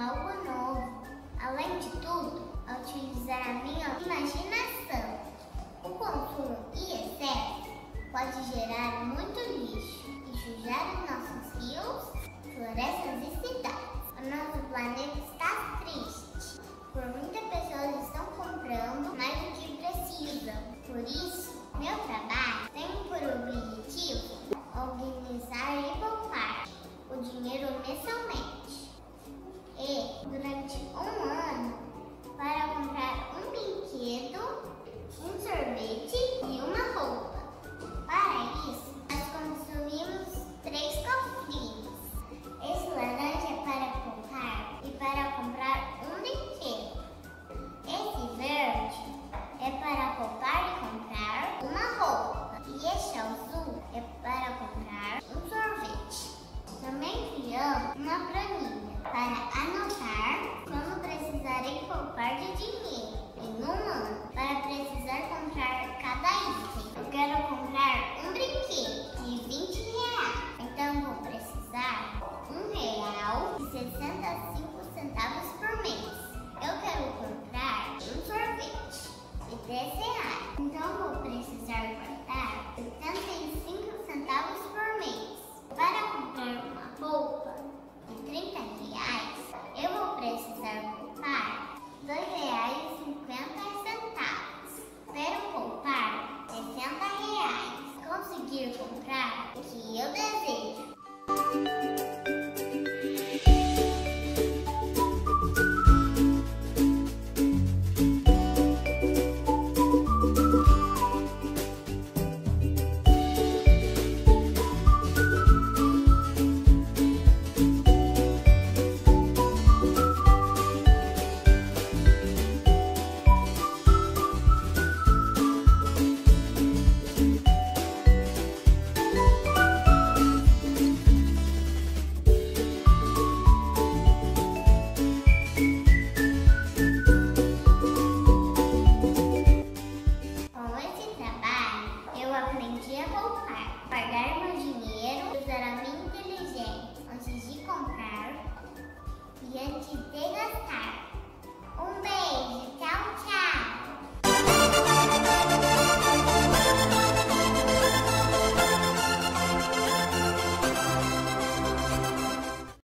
algo novo. Além de tudo, a utilizar a minha imaginação. O consumo e excesso pode gerar muito lixo e sujar nossos rios, florestas e par de dinheiro em um ano para precisar comprar cada item. Eu quero comprar aprendi voltar, pagar meu dinheiro, usar a minha inteligência antes de comprar e antes de gastar.